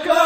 Go.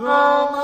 The